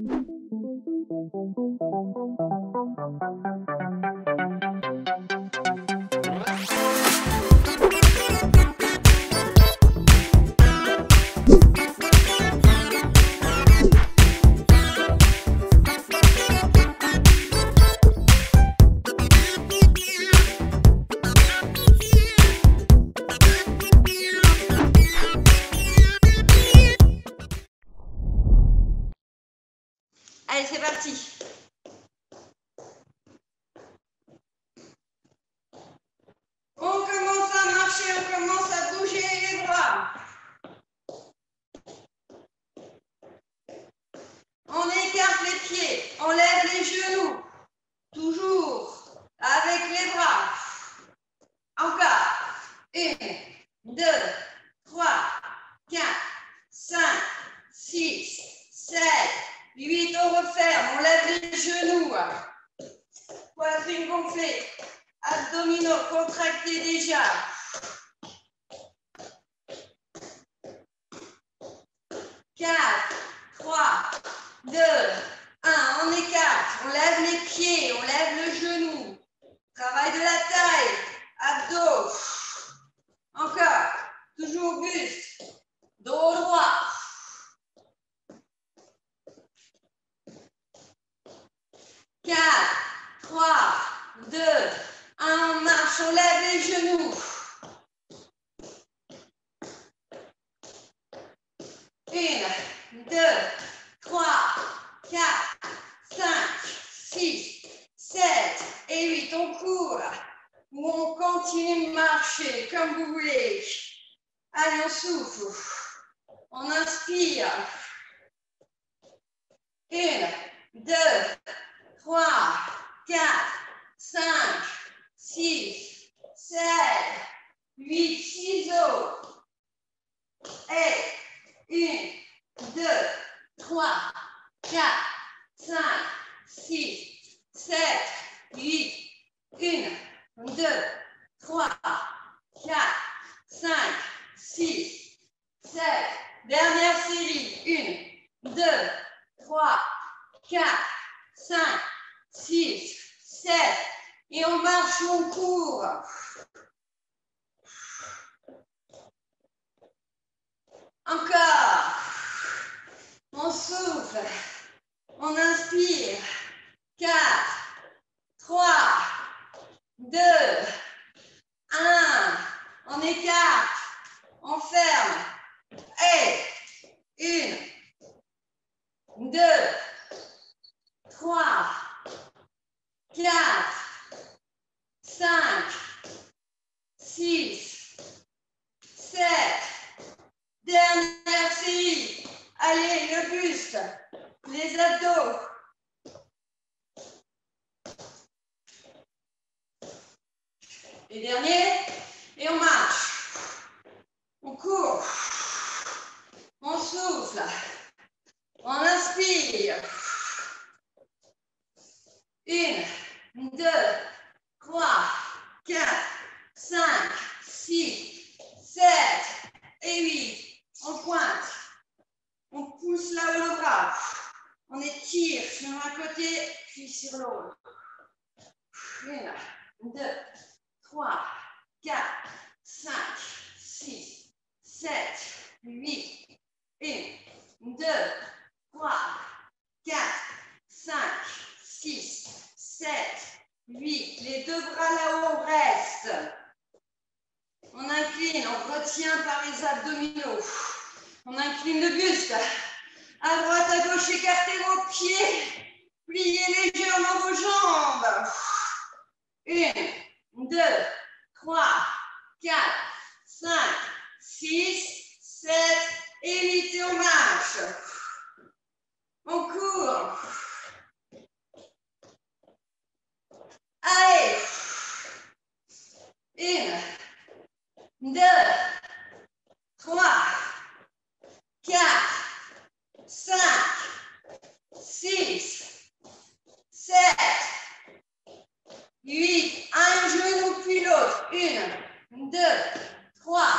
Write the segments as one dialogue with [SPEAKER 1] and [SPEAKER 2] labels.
[SPEAKER 1] Allez, inspire. Une, deux, trois, quatre, cinq, six, sept, huit. Ciseaux. Et une, deux, trois, quatre, cinq, six, sept, huit. Une, deux, trois, quatre, cinq, six, sept. Dernière série. Une, deux, trois, quatre, cinq, six, sept. Et on marche ou on court. Encore. On souffle. On inspire. 4, 3, 2, 1. On écarte. On ferme. Et une, deux, trois, quatre, cinq, six, sept. Dernière série. Allez, le buste, les abdos. Et dernier. Et on marche. On court. On souffle. On Une, deux, trois, quatre, cinq, six, sept et huit. On pointe. On pousse là-haut le bras. On étire sur un côté, puis sur l'autre. Une, deux, trois, quatre, cinq, six, sept, huit. Une, deux, trois, quatre, cinq, six, sept, huit. Les deux bras là-haut restent. On incline, on retient par les abdominaux. On incline le buste. À droite, à gauche, écartez vos pieds. Pliez légèrement vos jambes. Une, deux, trois, quatre, cinq, six, sept et huit. Et on marche. On court. Allez. Une, deux, trois, quatre, cinq, six, sept, huit. Un genou puis l'autre. Une, deux, trois,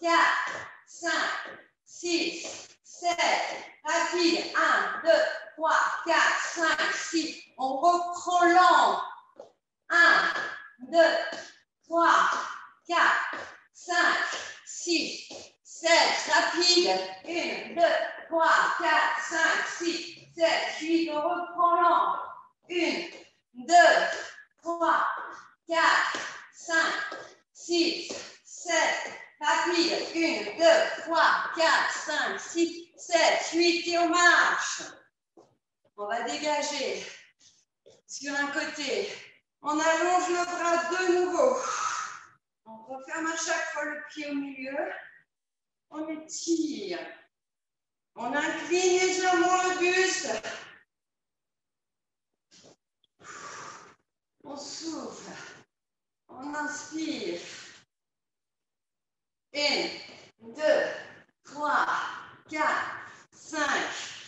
[SPEAKER 1] quatre, cinq, six, 7, rapide, 1, 2, 3, 4, 5, 6, on reprend 1, 2, 3, 4, 5, 6, 7, rapide, 1, 2, 3, 4, 5, 6, 7, 8, on reprend lent, 1, 2, 3, 4, 5, 6, 7, rapide, 1, 2, 3, 4, 5, 6, 7, 8. Et on marche. On va dégager sur un côté. On allonge le bras de nouveau. On referme à chaque fois le pied au milieu. On étire. On incline légèrement le buste. On souffle. On inspire. 1, 2, 3, 4, 5,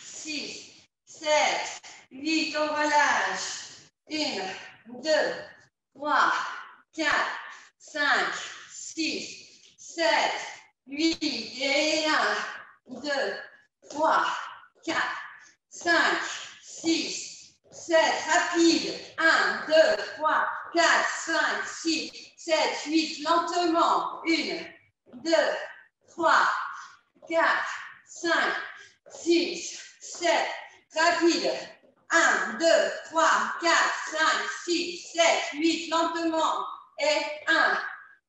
[SPEAKER 1] 6, 7, 8. On relâche. 1, 2, 3, 4, 5, 6, 7, 8. Et 1, 2, 3, 4, 5, 6, 7. Rapide. 1, 2, 3, 4, 5, 6, 7, 8. Lentement. 1, 2, 3, 4, 5, 6, 7. Rapide. 1, 2, 3, 4, 5, 6, 7, 8. Lentement. Et 1,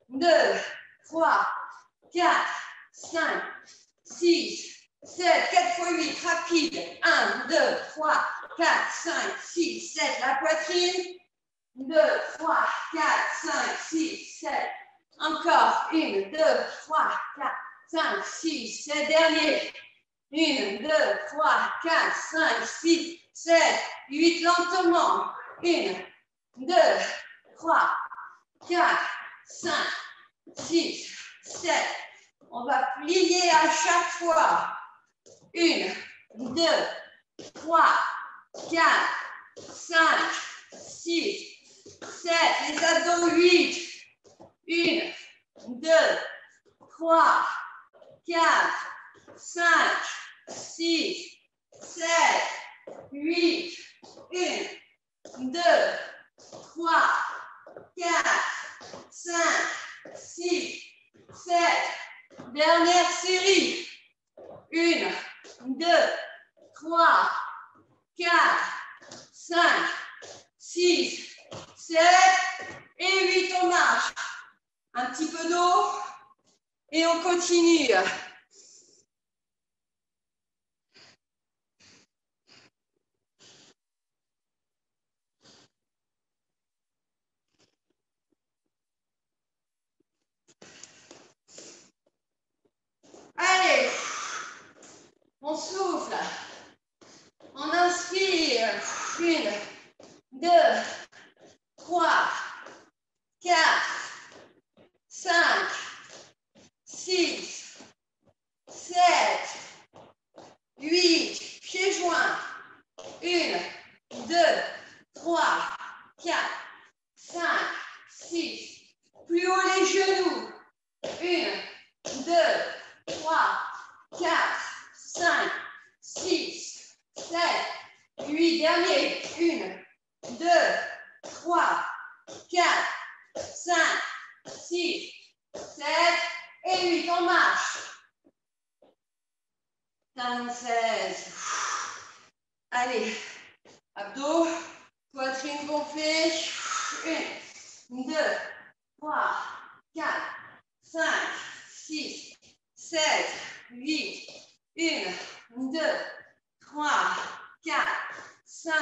[SPEAKER 1] 2, 3, 4, 5, 6, 7, 4 fois 8, rapide. 1, 2, 3, 4, 5, 6, 7. La poitrine. 2, 3, 4, 5, 6, 7. Encore. 1, 2, 3, 4, 5, 6, 7. Dernier. 1, 2, 3, 4, 5, 6, 7, 8. Lentement. 1, 2, 3, 4, 5, 6, 7. On va plier à chaque fois. 1, 2, 3, 4, 5, 6, 7. Les abdos, 8. 1, 2, 3, 4, 5, 6, 7, 8. 1, 2, 3, 4, 5, 6, 7. Dernière série. 1, 2, 3, 4, 5, 6, 7 et 8. On marche. Un petit peu d'eau et on continue. Allez, on souffle. On inspire. Une, deux, trois, quatre, cinq, six, sept, huit. Pieds joints. Une, deux, trois, quatre, cinq, six. Plus haut les genoux. Une, deux, 3, 4, 5, 6, 7, 8. Dernier. 1, 2, 3, 4, 5, 6, 7 et 8. On marche. 16. Allez. Abdos. Poitrine gonflée. 1, 2, 3, 4, 5, 6, 7, 8, 1, 2, 3, 4, 5,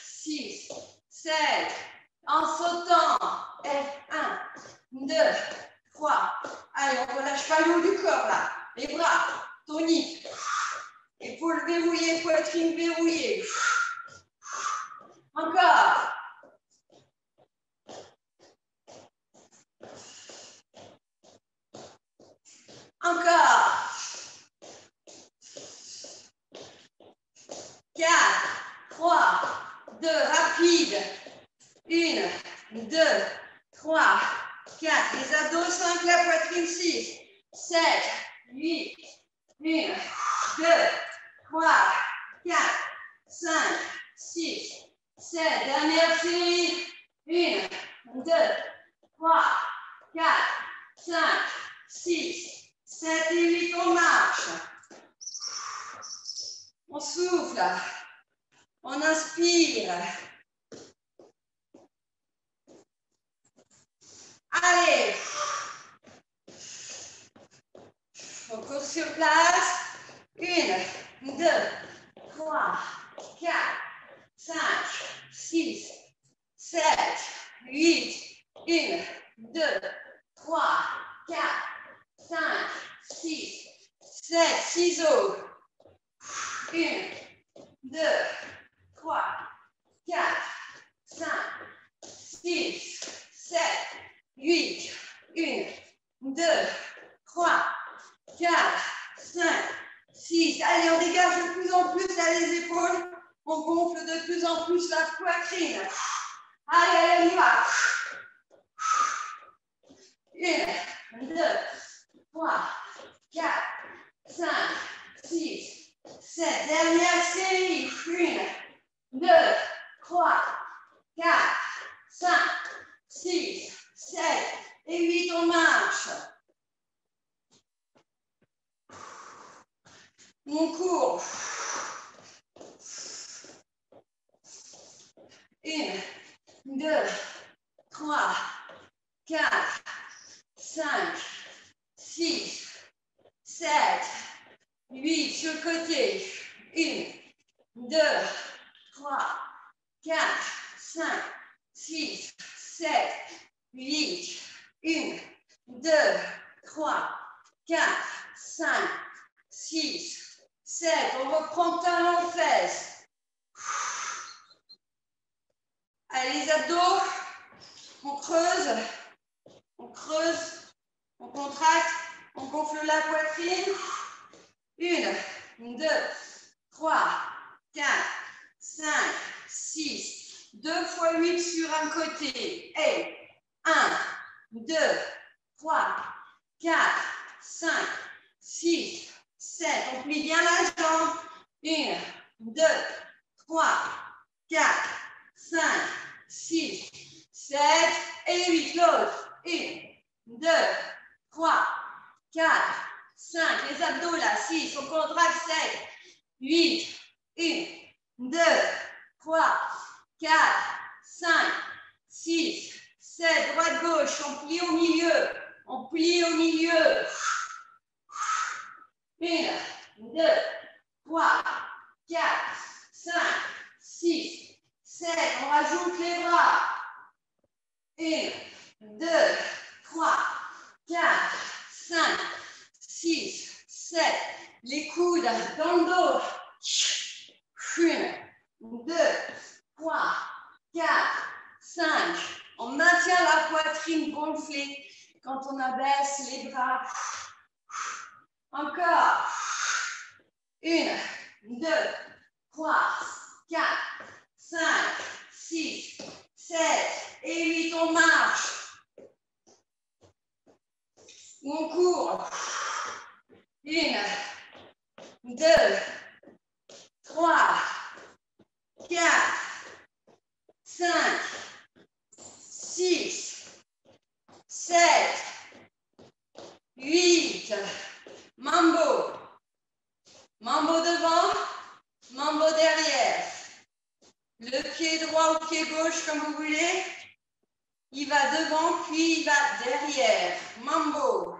[SPEAKER 1] 6, 7. En sautant. Et 1, 2, 3. Allez, on relâche pas le haut du corps là. Les bras, toniques. Épaules verrouillées, poitrine verrouillée. Encore. 4, 3, 2, rapide. 1, 2, 3, 4. Les abdos, 5, la poitrine, 6, 7, 8, 1, 2, 3, 4, 5, 6, 7. Dernière série. 1, 2, 3, 4, 5, 6, 7 et 8, on marche. On souffle. On inspire. Allez. Encore sur place. Une, deux, trois, quatre, cinq, six, sept, 2 fois 8 sur un côté. Et 1, 2, 3, 4, 5, 6, 7. On plie bien la jambe. 1, 2, 3, 4, 5, 6, 7 et 8. L'autre. 1, 2, 3, 4, 5. Les abdos là. 6. On contracte. 7, 8. 1, 2, 3, quatre, cinq, six, sept. Droite, gauche. On plie au milieu. On plie au milieu. Une, deux, trois, quatre, cinq, six, sept. On rajoute les bras. Une, deux, trois, quatre, cinq, six, sept. Les coudes dans le dos. Une, deux, trois, quatre, cinq. On maintient la poitrine gonflée quand on abaisse les bras. Encore. Une, deux, trois, quatre, cinq, six, sept et huit. On marche. On court. Une, deux, trois, quatre, cinq, six, sept, huit. Mambo. Mambo devant, mambo derrière. Le pied droit ou pied gauche, comme vous voulez. Il va devant, puis il va derrière. Mambo.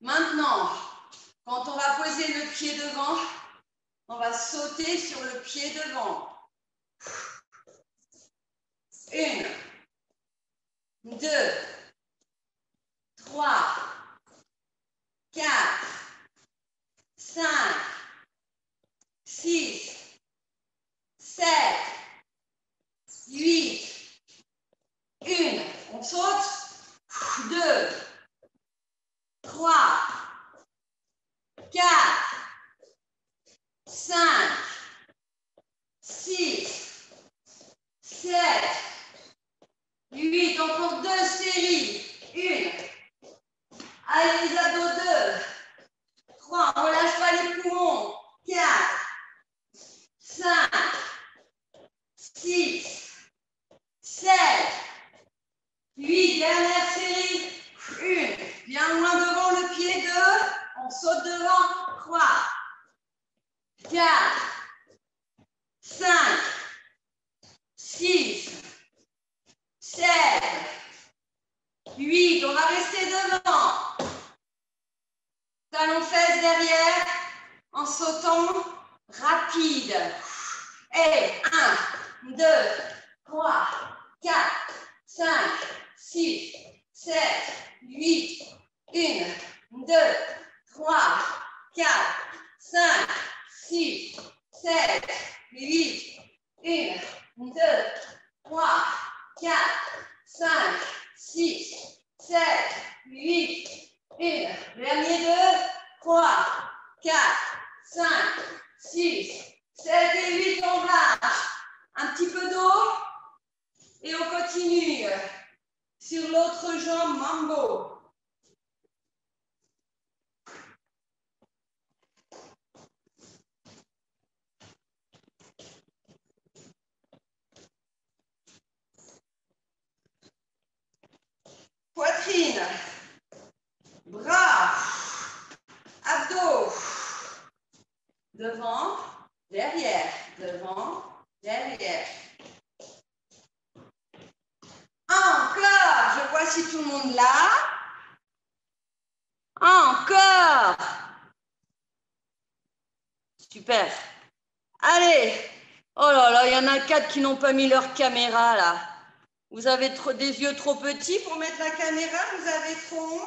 [SPEAKER 1] Maintenant, quand on va poser le pied devant, on va sauter sur le pied devant. Une, deux, trois, quatre, cinq, six, sept, huit, une. On saute. Deux, trois, quatre, cinq, six, 8, on compte deux séries. Une. Allez, les abdos, deux. Trois, on lâche pas les poumons. Quatre. Cinq. Six. Sept. Huit, dernière série. Une. Bien loin devant le pied. Deux. On saute devant. Trois. Quatre. Cinq. Six. 7, 8, on va rester devant. Talons fesses derrière en sautant rapide. Et 1, 2, 3, 4, 5, 6, 7, 8, 1, 2, 3, 4, 5, 6, 7, 8, qui n'ont pas mis leur caméra là. Vous avez des yeux trop petits pour mettre la caméra? Vous avez trop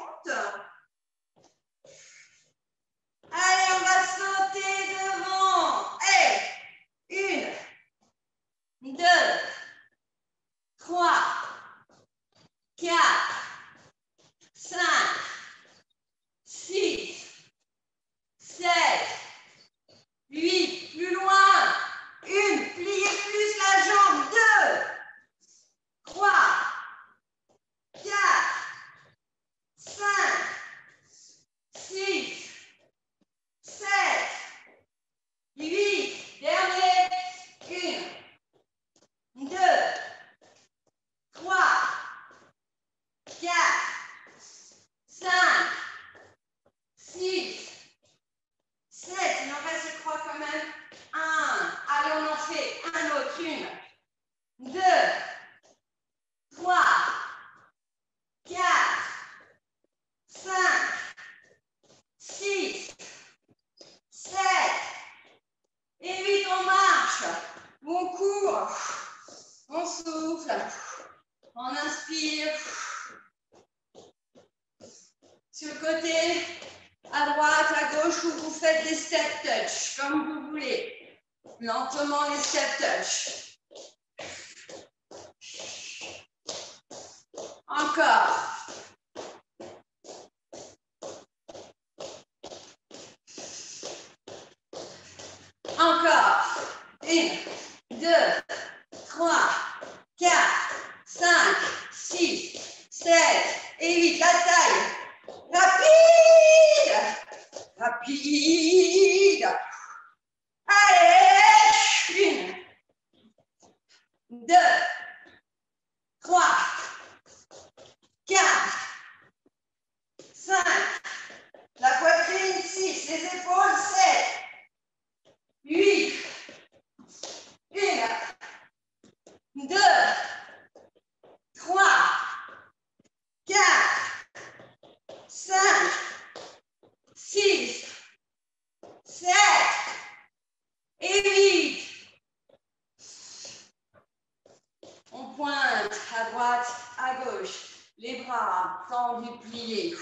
[SPEAKER 1] Tendu, plié.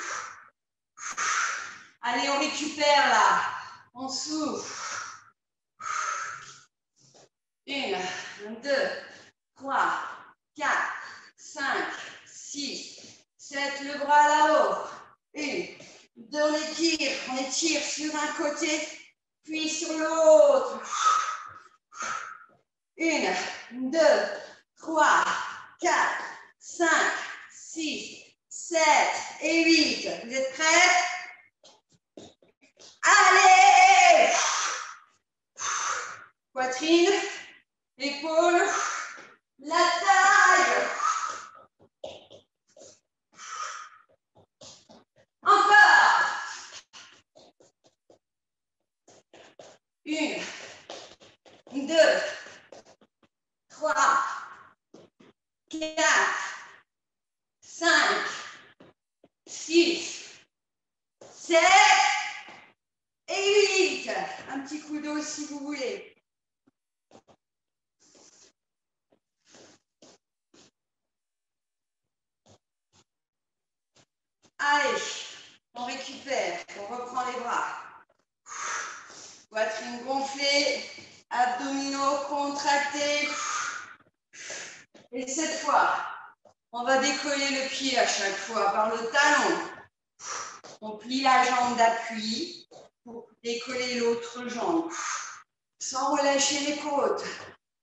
[SPEAKER 1] Allez, on récupère là. On souffle. Une, deux, trois, quatre, cinq, six, sept. Le bras là-haut. Une, deux, on étire. On étire sur un côté.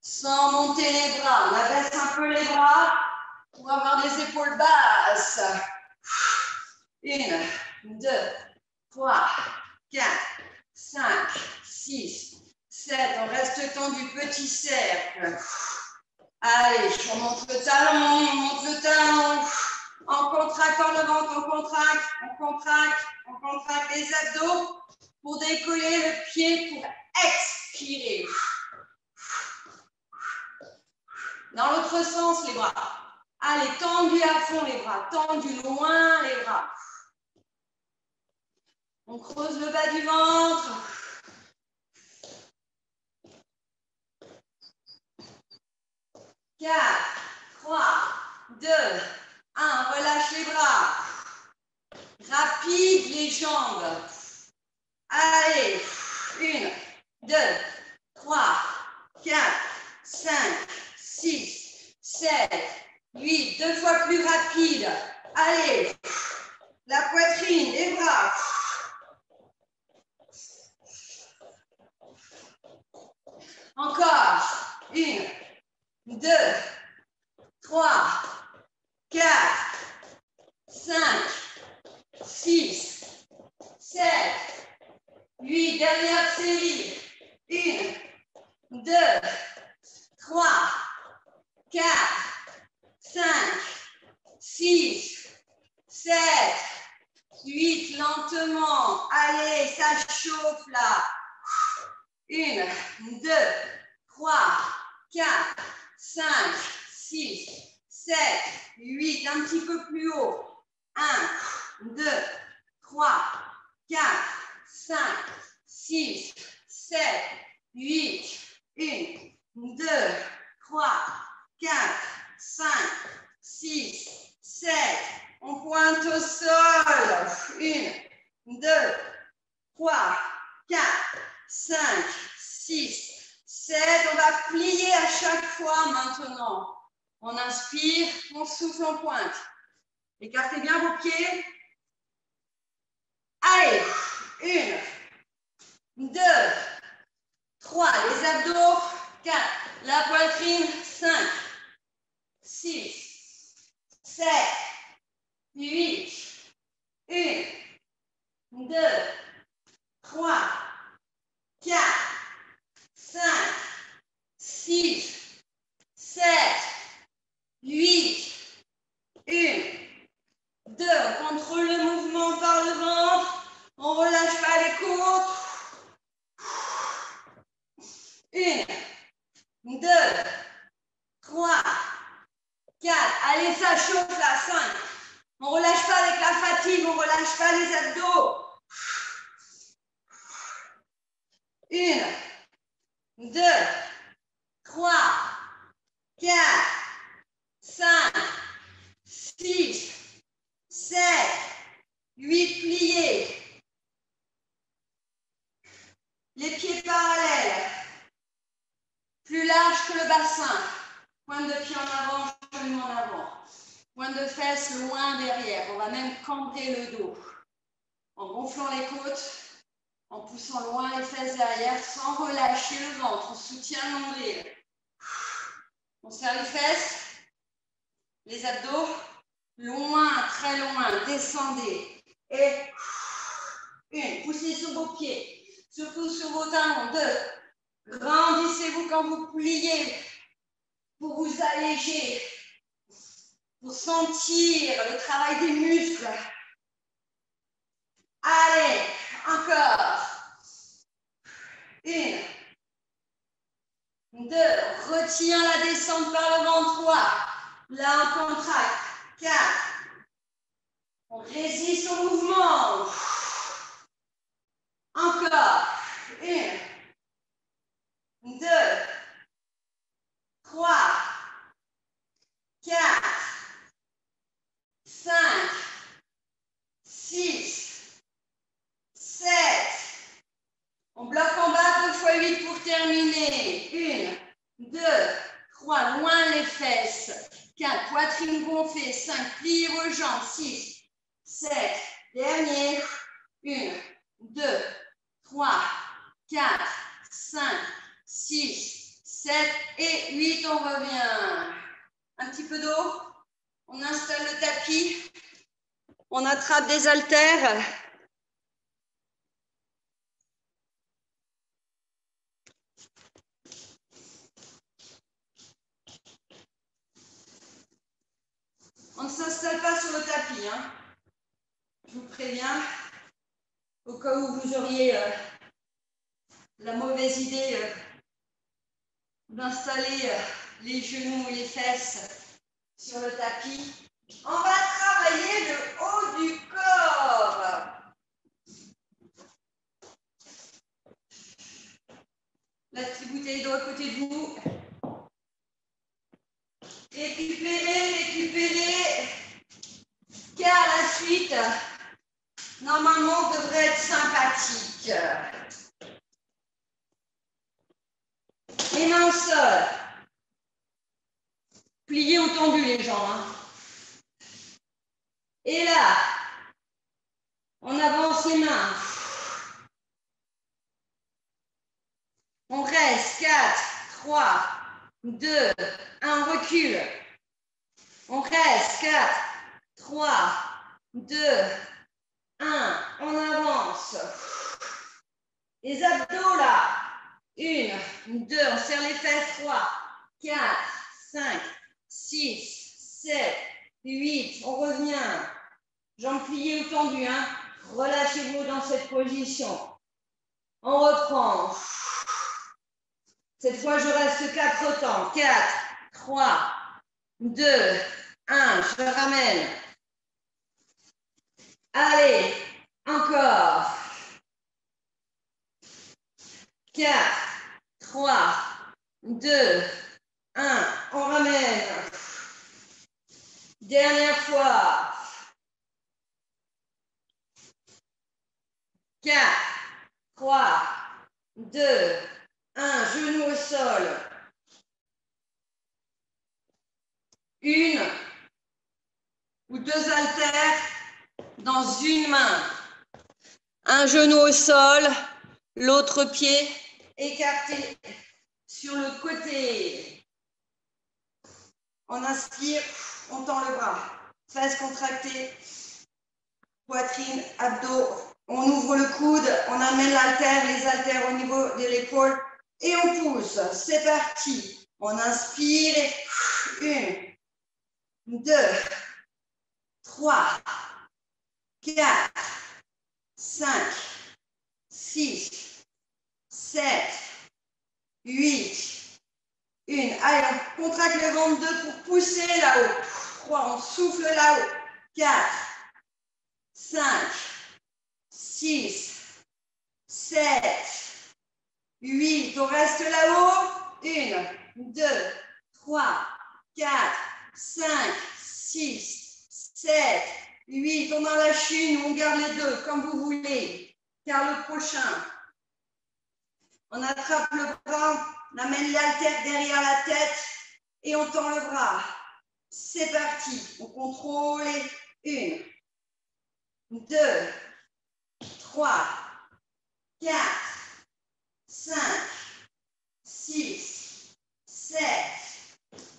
[SPEAKER 1] Sans monter les bras. On abaisse un peu les bras pour avoir des épaules basses. Une, deux, trois, quatre, cinq, six, sept. On reste tendu, petit cercle. Allez, on monte le talon, on monte le talon. En contractant le ventre, on contracte, on contracte, on contracte les abdos pour décoller le pied, pour expirer. Dans l'autre sens, les bras. Allez, tendus à fond les bras, tendus loin les bras. On creuse le bas du ventre. Quatre, trois, deux, un. Relâche les bras. Rapide les jambes. Allez, une, deux, trois, quatre, cinq, six, sept, huit. Deux fois plus rapide. Allez, la poitrine, les bras. Encore. Une, deux, trois, quatre, cinq, six, sept, huit. Dernière série. Une, deux, trois, quatre, cinq, six, sept, huit. Lentement. Allez, ça chauffe là. Une, deux, trois, quatre, cinq, six, sept, huit. Un petit peu plus haut. Un, deux, trois, quatre, cinq, six, sept, huit. Une, deux, trois, quatre, cinq, six, sept. On pointe au sol. Une, deux, trois, quatre, 5, 6, 7. On va plier à chaque fois maintenant. On inspire, on souffle, on pointe. Écartez bien vos pieds. Allez, une, deux, trois, les abdos, quatre, la poitrine, cinq, six, sept, huit, une, deux, trois, 4, 5, 6, 7, 8, 1, 2. On contrôle le mouvement par le ventre. On ne relâche pas les côtes. 1, 2, 3, 4. Allez, ça chauffe là. 5. On ne relâche pas avec la fatigue. On ne relâche pas les abdos. Une, deux, trois, quatre, cinq, six, sept, huit pliés. Les pieds parallèles, plus large que le bassin. Point de pied en avant, genou en avant. Point de fesses loin derrière. On va même cambrer le dos. En gonflant les côtes, en poussant loin les fesses derrière sans relâcher le ventre. On soutient le nombril. On serre les fesses, les abdos, loin, très loin. Descendez. Et une, poussez sur vos pieds, surtout sur vos talons. Deux, grandissez-vous quand vous pliez pour vous alléger, pour sentir le travail des muscles. Allez, encore. Une. 2. Retiens la descente par le ventre. 3. Là, on contracte. 4. On résiste au mouvement. Encore. 1. 2. 3. 4. 5. 6. 7. On bloque en bas 2 fois 8 pour terminer. 1, 2, 3, loin les fesses. 4, poitrine gonflée. 5, pliez vos jambes. 6, 7, dernier. 1, 2, 3, 4, 5, 6, 7 et 8. On revient. Un petit peu d'eau. On installe le tapis. On attrape des haltères. On ne s'installe pas sur le tapis. Hein. Je vous préviens, au cas où vous auriez euh, la mauvaise idée euh, d'installer euh, les genoux et les fesses sur le tapis. On va travailler le haut du corps. La petite bouteille d'eau à côté de vous. Récupérez, récupérez. Car la suite, normalement, devrait être sympathique. Les mains au sol. Pliez ou tendu les jambes. Hein. Et là, on avance les mains. On reste. 4, 3, 2, 1, recule. On reste. 4, 3, 2, 1, on avance. Les abdos là. 1, 2, on serre les fesses. 3, 4, 5, 6, 7, 8, on revient. Jambes pliées ou tendues. Hein. Relâchez-vous dans cette position. On reprend. Cette fois, je reste quatre temps. 4, 3, 2, 1. Je ramène. Allez, encore. 4, 3, 2, 1. On ramène. Dernière fois. 4, 3, 2, 1. Genou au sol. Une ou deux haltères dans une main. Un genou au sol, l'autre pied écarté sur le côté. On inspire, on tend le bras. Fesses contractées, poitrine, abdos. On ouvre le coude, on amène l'altère, les haltères au niveau de l'épaule et on pousse. C'est parti. On inspire une, deux, trois, quatre, cinq, six, sept, huit, une. Allez, on contracte le ventre deux pour pousser là-haut. Trois, on souffle là-haut. Quatre, cinq, six, sept, huit. On reste là-haut. Une, deux, trois, quatre, cinq, six, sept, huit. On en lâche une, on garde les deux, comme vous voulez. Car le prochain, on attrape le bras, on amène l'altère derrière la tête et on tend le bras. C'est parti. On contrôle. Une, deux, trois, quatre, cinq, six, sept,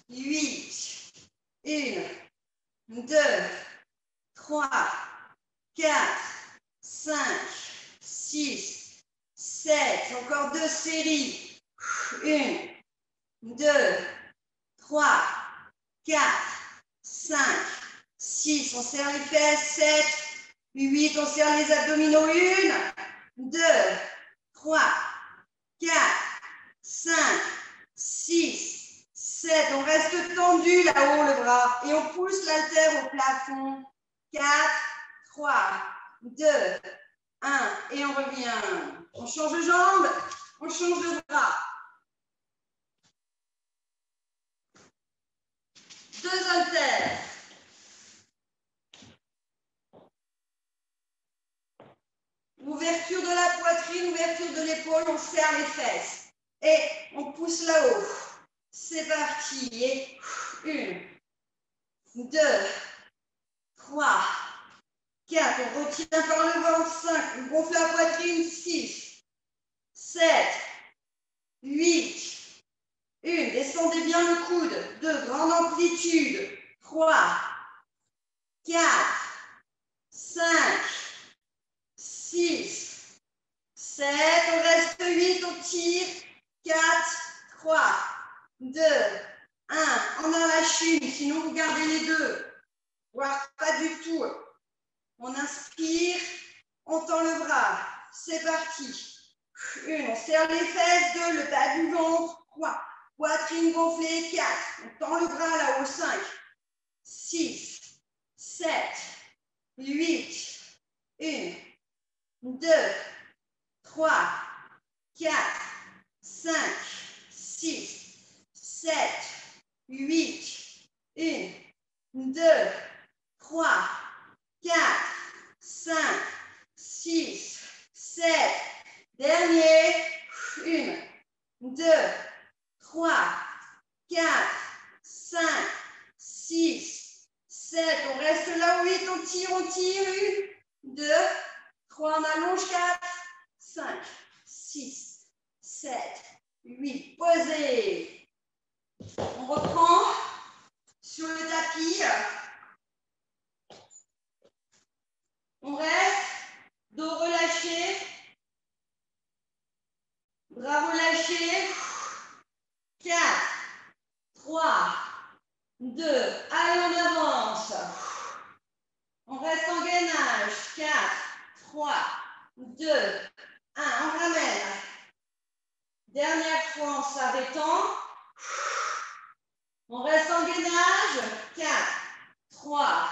[SPEAKER 1] huit. Une, deux, trois, quatre, cinq, six, sept. Encore deux séries. Une, deux, trois, quatre, cinq, six. On serre les fesses. Sept, huit. On serre les abdominaux. Une, deux, trois, quatre, cinq, six. tendu là-haut le bras et on pousse l'altère au plafond. 4, 3, 2, 1 et on revient. On change de jambe, on change de bras. Deux haltères. Ouverture de la poitrine, ouverture de l'épaule, on serre les fesses. Et on pousse là-haut. C'est parti. Et une, deux, trois, quatre. On retient par le ventre. Cinq. On gonfle la poitrine. Six, sept, huit. Une. Descendez bien le coude. Deux. Grande amplitude. Trois, quatre, cinq, six, sept. On reste huit. On tire. Quatre, trois. 2, 1. On lâche une, sinon vous gardez les deux. Voire pas du tout. On inspire, on tend le bras. C'est parti. Une, on serre les fesses. Deux, le bas du ventre. Trois, poitrine gonflée. Quatre, on tend le bras là-haut. Cinq, six, sept, huit. Une, deux, trois, quatre, cinq, six, 7, 8, 1, 2, 3, 4, 5, 6, 7. Dernier. 1, 2, 3, 4, 5, 6, 7. On reste là. 8, on tire, on tire. 1, 2, 3, on allonge. 4, 5, 6, 7, 8. Posez. On reprend sur le tapis. On reste, dos relâché, bras relâchés. 4, 3, 2, allez on avance. On reste en gainage. 4, 3, 2, 1, on ramène. Dernière fois en s'arrêtant. On reste en gainage. 4, 3,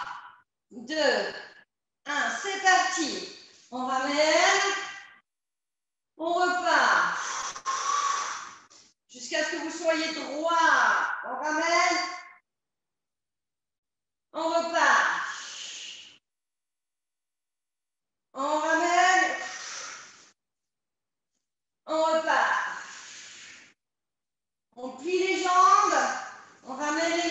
[SPEAKER 1] 2, 1. C'est parti. On ramène. On repart. Jusqu'à ce que vous soyez droit. On ramène. On repart. On ramène. On repart. On plie les jambes. On ramène les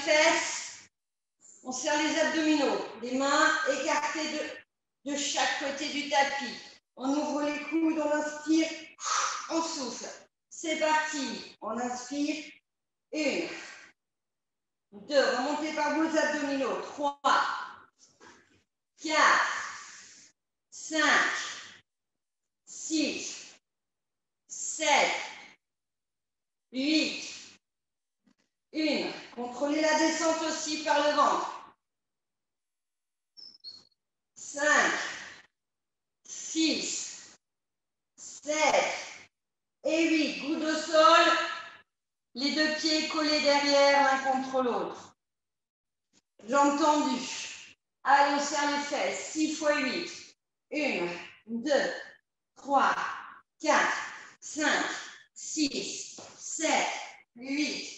[SPEAKER 1] fesses. On serre les abdominaux. Les mains écartées de, chaque côté du tapis. On ouvre les coudes, on inspire, on souffle. C'est parti. On inspire. Une, 2. Remontez par vos abdominaux. 3, 4, 5, 6, 7, 8, 1. Contrôlez la descente aussi par le ventre. 5, 6, 7 et 8. Coude au sol. Les deux pieds collés derrière l'un contre l'autre. Jambes tendues. Allez, on serre les fesses. 6 fois 8. 1, 2, 3, 4, 5, 6, 7, 8.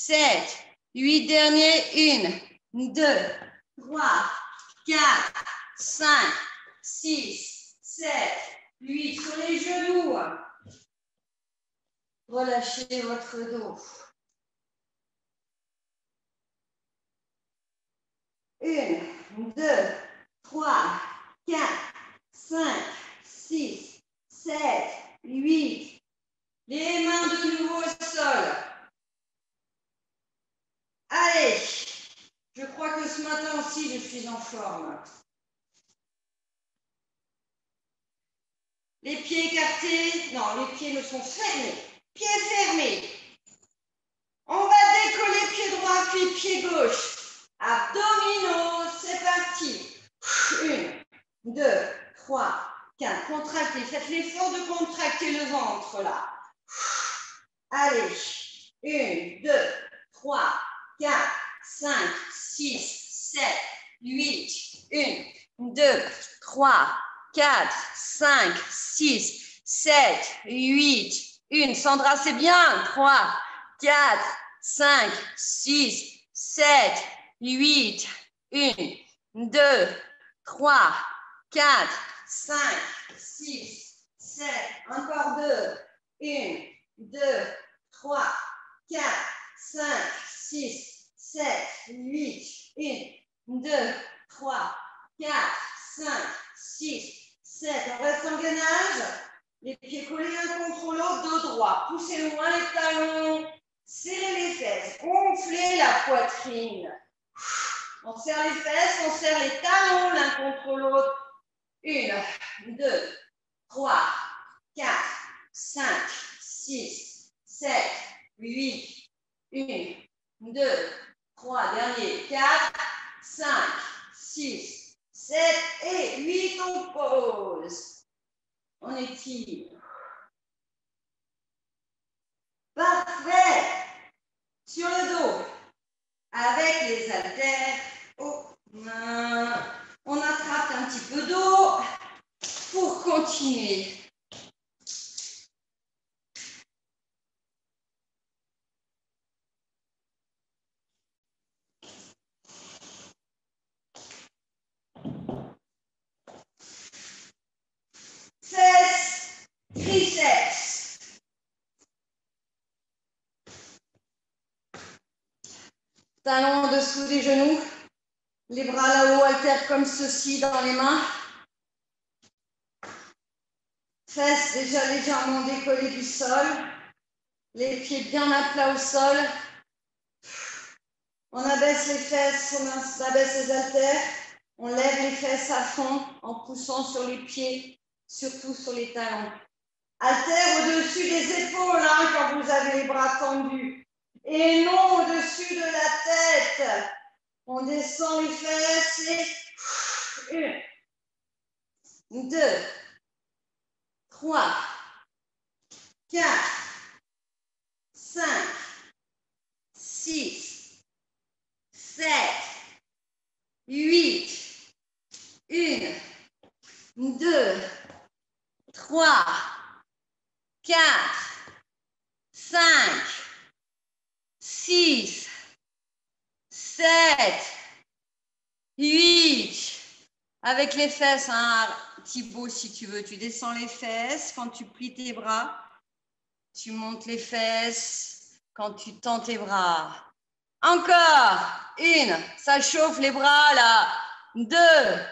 [SPEAKER 1] 7, 8 derniers, 1, 2, 3, 4, 5, 6, 7, 8 sur les genoux. Relâchez votre dos. Une, deux, trois, quatre, cinq, six, sept, huit. Les mains de nouveau au sol. Allez, je crois que ce matin aussi, je suis en forme. Les pieds écartés, non, les pieds me sont fermés. Pieds fermés. On va décoller pied droit puis pied gauche. Abdominaux, c'est parti. Une, deux, trois, quatre. Contractez. Faites l'effort de contracter le ventre là. Allez. Une, deux, trois, quatre, cinq, six, sept, huit. Une, deux, trois, quatre, cinq, six, sept, huit. Une. Sandra, c'est bien. 3, 4, 5, 6, 7, 8. 1, 2, 3, 4, 5, 6, 7. Encore 2. 1, 2, 3, 4, 5, 6, 7, 8. 1, 2, 3, 4, 5, 6, 7. On reste en gainage. Les pieds collés l'un contre l'autre, dos droit. Poussez loin les talons. Serrez les fesses. Gonflez la poitrine. On serre les fesses, on serre les talons l'un contre l'autre. Une, deux, trois, quatre, cinq, six, sept, huit. Une, deux, trois. Dernier. Quatre, cinq, six, sept et huit. On pose. On étire. Parfait. Sur le dos, avec les haltères. On attrape un petit peu d'eau pour continuer. Talons en dessous des genoux. Les bras là-haut alternent comme ceci dans les mains. Fesses déjà légèrement décollées du sol. Les pieds bien à plat au sol. On abaisse les fesses, on abaisse les haltères. On lève les fesses à fond en poussant sur les pieds, surtout sur les talons. Haltères au-dessus des épaules hein, quand vous avez les bras tendus et non au-dessus de la tête. On descend les fesses et une, deux, trois, quatre, cinq, six, sept, huit, une, deux, trois, 6, 7, 8. Avec les fesses, hein, Thibaut, si tu veux, tu descends les fesses. Quand tu plies tes bras, tu montes les fesses. Quand tu tends tes bras. Encore. Une. Ça chauffe les bras là. Deux.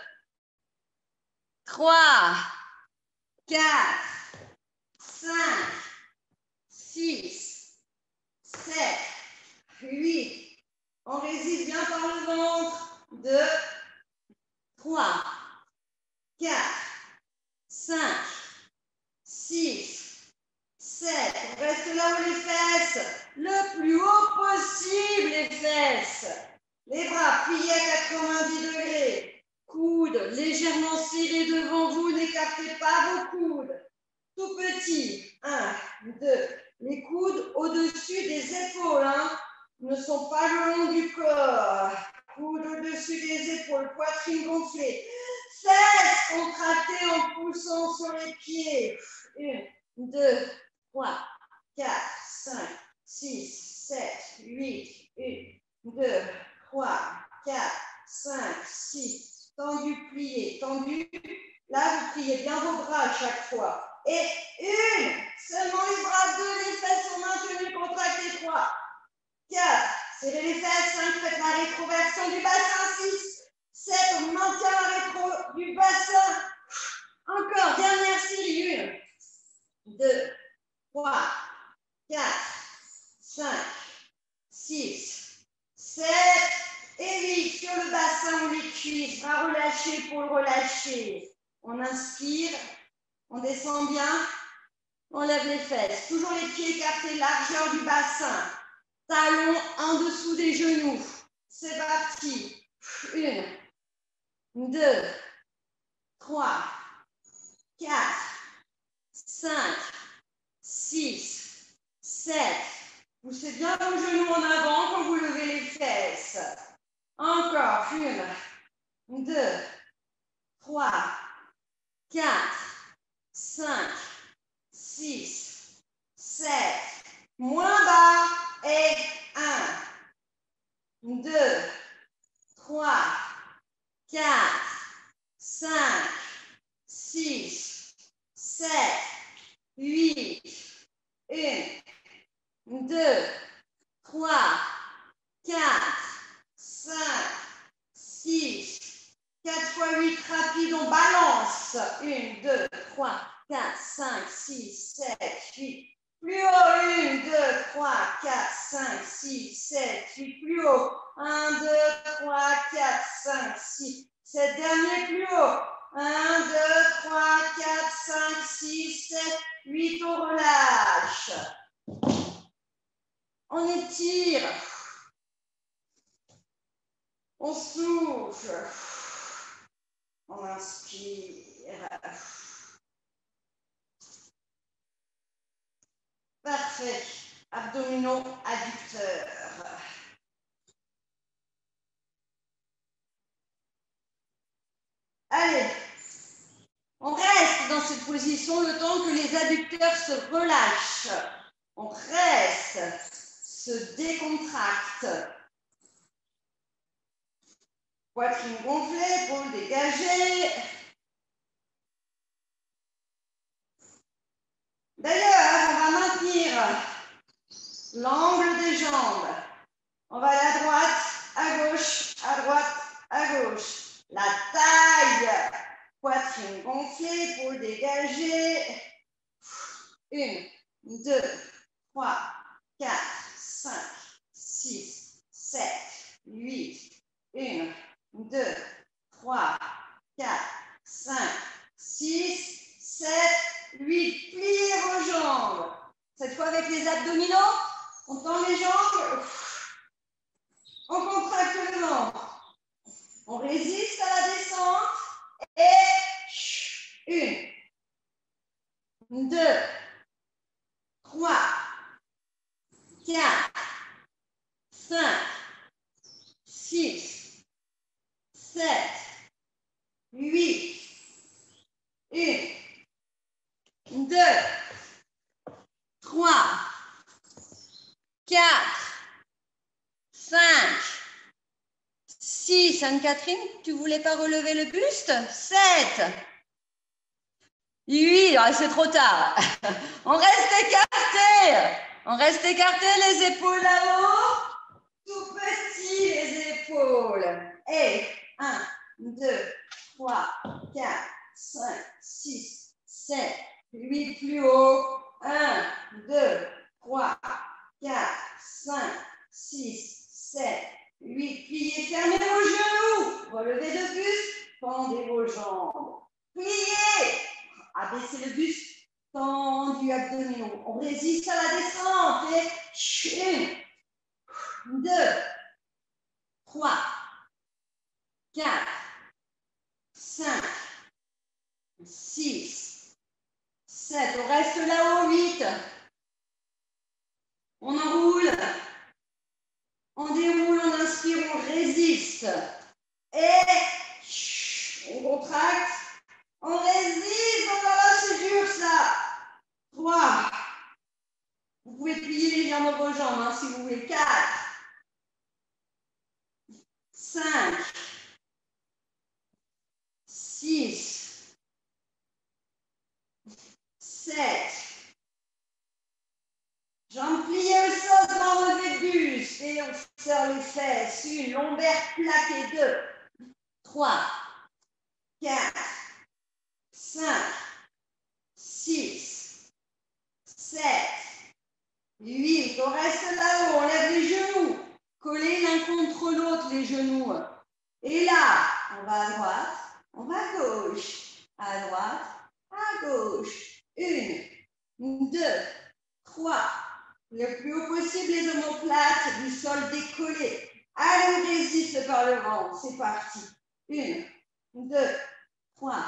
[SPEAKER 1] Trois. Quatre. Cinq. Six. Sept. Huit. On résiste bien par le ventre. Deux. 3, 4, 5, 6, 7. On reste là où les fesses, le plus haut possible les fesses. Les bras pliés à 90 degrés. Coudes légèrement serrés devant vous, n'écartez pas vos coudes. Tout petit. 1, 2. Les coudes au-dessus des épaules hein, ne sont pas le long du corps coude au-dessus des épaules, poitrine gonflée. Fesses contractées en poussant sur les pieds. Une, deux, trois, quatre, cinq, six, sept, huit. Une, deux, trois, quatre, cinq, six. Tendu, plié, tendu. Là, vous pliez bien vos bras à chaque fois. Et une, seulement les bras, deux, les fesses sont maintenues, contractées, trois, quatre, Serrez les fesses, 5, faites la rétroversion du bassin, 6, 7, on maintient la rétro du bassin. Encore, dernière série, 1, 2, 3, 4, 5, 6, 7 et 8. Sur le bassin ou les cuisses, bras relâchés pour le relâcher. On inspire, on descend bien, on lève les fesses. Toujours les pieds écartés, largeur du bassin. Talons en dessous des genoux. C'est parti. Une, deux, trois, quatre, cinq, six, sept. Poussez bien vos genoux en avant quand vous levez les fesses. Encore. Une, deux, trois, quatre, cinq, six, sept. Moins bas et 1, 2, 3, 4, 5, 6, 7, 8, 1, 2, 3, 4, 5, 6, 4 fois 8 rapide, on balance. 1, 2, 3, 4, 5, 6, 7, 8, plus haut, 1, 2, 3, 4, 5, 6, 7, 8. Plus haut, 1, 2, 3, 4, 5, 6, 7. Dernier plus haut. 1, 2, 3, 4, 5, 6, 7, 8. On relâche. On étire. On souffle. On inspire. Parfait. Abdominaux adducteurs. Allez, on reste dans cette position le temps que les adducteurs se relâchent. On reste, se décontracte. Poitrine gonflée, épaules dégagées. D'ailleurs, on va maintenir l'angle des jambes. On va à droite, à gauche, à droite, à gauche. La taille, poitrine gonflée, épaules dégagées. Une, deux, trois, quatre, cinq, six, sept, huit. Une, deux, trois, quatre, cinq, six, sept, 8. Pliez vos jambes. Cette fois avec les abdominaux. On tend les jambes. On contracte le ventre. On résiste à la descente. Et une, deux, trois, quatre, cinq, six, sept, huit, une. 2, 3, 4, 5, 6. Anne-Catherine, tu voulais pas relever le buste? 7. 8. Ah, c'est trop tard. On reste écarté. On reste écarté, les épaules là-haut. Tout petit, les épaules. Et 1, 2, 3, 4, 5, 6, 7, 8 plus haut. 1, 2, 3, 4, 5, 6, 7, 8. Pliez, fermez vos genoux. Relevez le buste. Tendez vos jambes. Pliez. Abaissez le buste. Tendu abdominaux. On résiste à la descente. Et une, deux, trois, quatre, cinq, six, 7. On reste là-haut, 8. On enroule. On déroule, on inspire, on résiste. Et on contracte. On résiste. Oh là là, c'est dur ça. 3. Vous pouvez plier légèrement vos jambes hein, si vous voulez. 4. 5. 6. tête. Jambes pliées au sol, bras relevés de buste et on serre les fesses. Une, lombaire plaquée. Deux, trois, quatre, cinq, six, sept, huit. On reste là-haut, on lève les genoux. Collés l'un contre l'autre, les genoux. Et là, on va à droite, on va à gauche, à droite, à gauche. Une, deux, trois, le plus haut possible, les omoplates du sol décollé. Allez, résiste par le ventre. C'est parti. Une, deux, trois,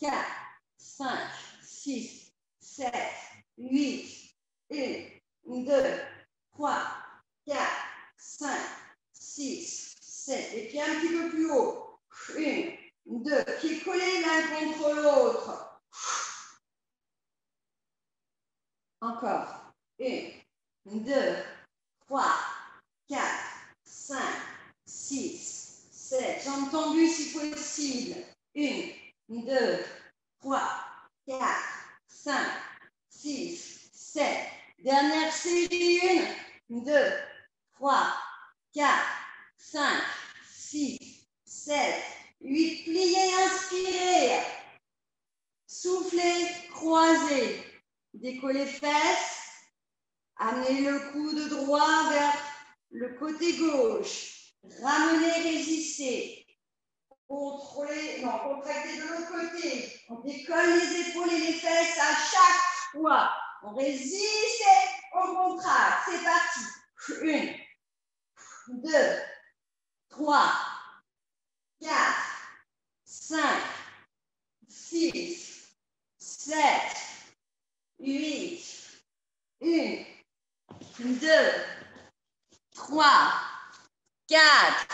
[SPEAKER 1] quatre, cinq, six, sept, huit. Une, deux, trois, quatre, cinq, six, sept. Et puis un petit peu plus haut. Une, deux. Pieds collés l'un contre l'autre. Encore. Une. 2, 3, 4, 5, 6, 7. Jambes tendues si possible. 1, 2, 3, 4, 5, 6, 7. Dernière série. 1, 2, 3, 4, 5, 6, 7, 8. Pliez, inspirez. Soufflez, croisez. Décollez fesses. Amenez le coude droit vers le côté gauche. Ramenez, résistez. Contrôlez, non, contractez de l'autre côté. On décolle les épaules et les fesses à chaque fois. On résiste et on contracte. C'est parti. Une, deux, trois, quatre, cinq, six, sept, huit, une. 2, 3, 4,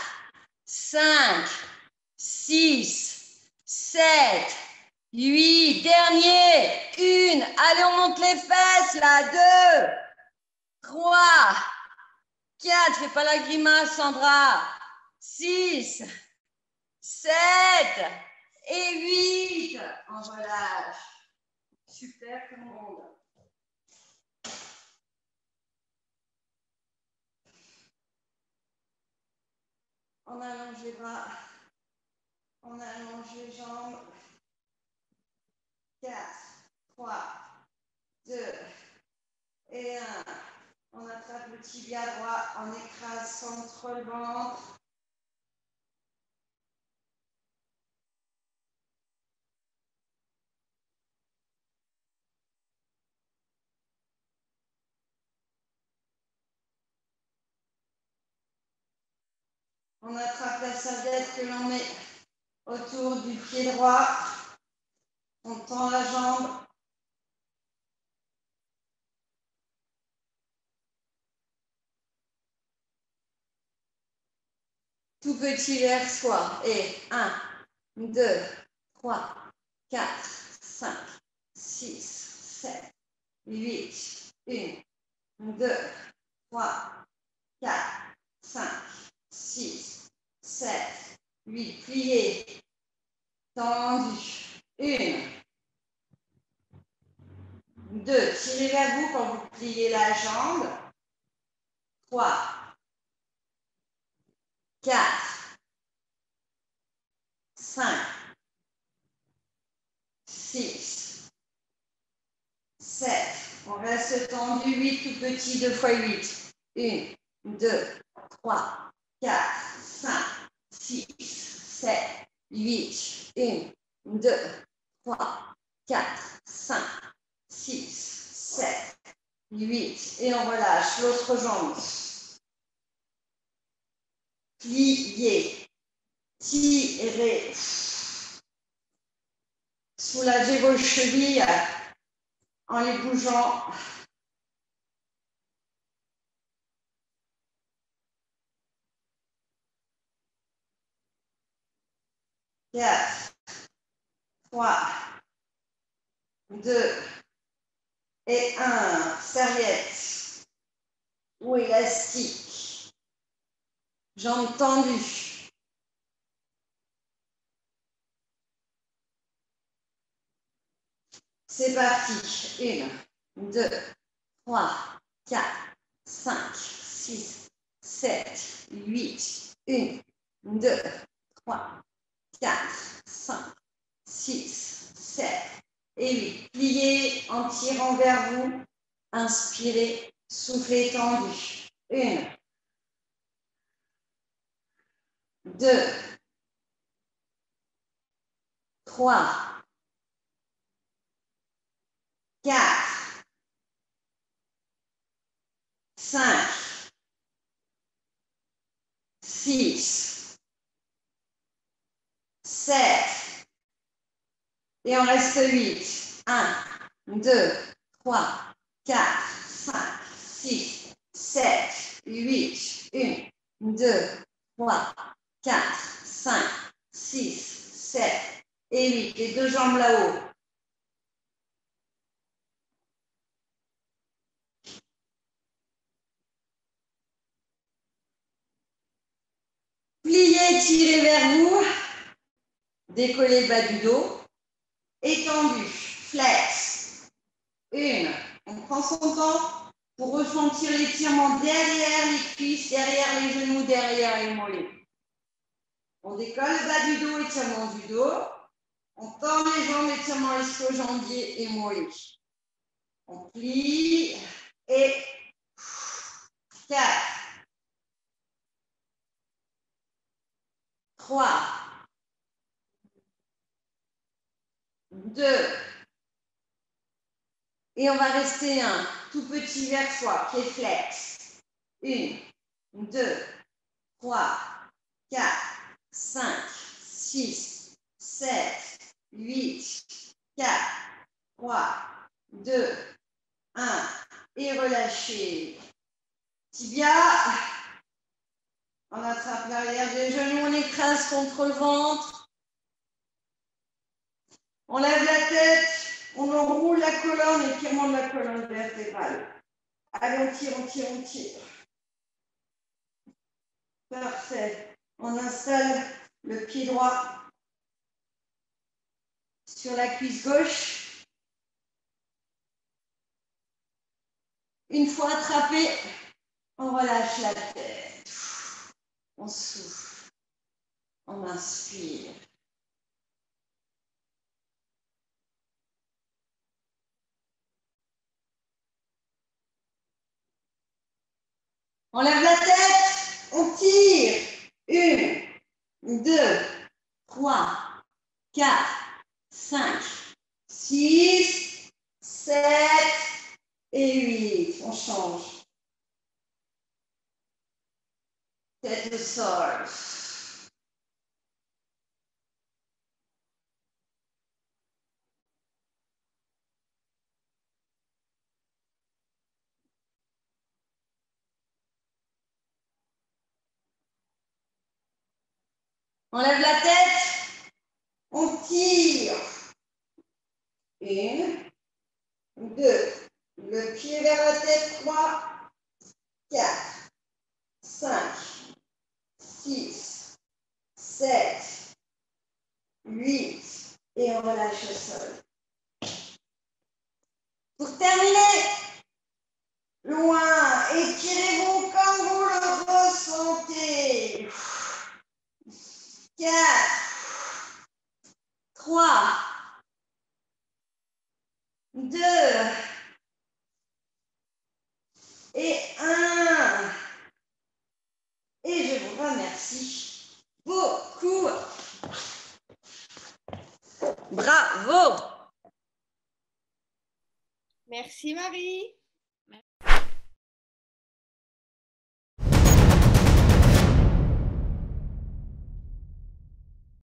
[SPEAKER 1] 5, 6, 7, 8. Dernier. 1. Allez, on monte les fesses là. 2, 3, 4. Fais pas la grimace, Sandra. 6, 7 et 8. On relâche. Super, tout le monde. On allonge les bras, on allonge les jambes. 4, 3, 2 et 1. On attrape le tibia droit, on écrase contre le ventre. On attrape la serviette que l'on met autour du pied droit. On tend la jambe. Tout petit vers soi. Et 1, 2, 3, 4, 5, 6, 7, 8, 1, 2, 3, 4, 5, 6, 7, 8. Plié. Tendu. 1. 2. Tirez vers vous quand vous pliez la jambe. 3. 4. 5. 6. 7. On reste tendu. 8 tout petit. 2 fois 8. 1, 2, 3, 4, 5, 6, 7, 8. 1, 2, 3, 4, 5, 6, 7, 8. Et on relâche l'autre jambe. Pliez, tirez. Soulagez vos chevilles en les bougeant. Quatre, trois, deux et un. Serviette ou élastique. Jambes tendues. C'est parti. Une, deux, trois, quatre, cinq, six, sept, huit. Une, deux, trois, 4, 5, 6, 7 et 8. Pliez en tirant vers vous. Inspirez, soufflez tendu. 1, 2, 3, 4, 5, 6, 7. Et on reste 8. 1, 2, 3, 4, 5, 6, 7, 8. 1, 2, 3, 4, 5, 6, 7 et 8. Les deux jambes là-haut. Pliez, tirez vers vous. Décoller le bas du dos. Étendu, flex. Une. On prend son temps pour ressentir l'étirement derrière les cuisses, derrière les genoux, derrière les mollets. On décolle le bas du dos, étirement du dos. On tend les jambes, étirement ischio-jambier et mollets. On plie et 4, 3, deux. Et on va rester un tout petit vers soi, pied flex. Une, deux, trois, quatre, cinq, six, sept, huit, quatre, trois, deux, un. Et relâchez. Tibia. On attrape l'arrière des genoux, on écrase contre le ventre. On lève la tête, on enroule la colonne, étirement de la colonne vertébrale. Allez, on tire, on tire, on tire. Parfait. On installe le pied droit sur la cuisse gauche. Une fois attrapé, on relâche la tête. On souffle. On inspire. On lève la tête, on tire. Une, deux, trois, quatre, cinq, six, sept et huit. On change. Tête au sol. On lève la tête, on tire. Une, deux, le pied vers la tête, trois, quatre, cinq, six, 7, 8, et on relâche au sol. Pour terminer, loin, étirez-vous comme vous le ressentez. 4, 3, 2 et 1. Et je vous remercie beaucoup. Bravo.
[SPEAKER 2] Merci Marie.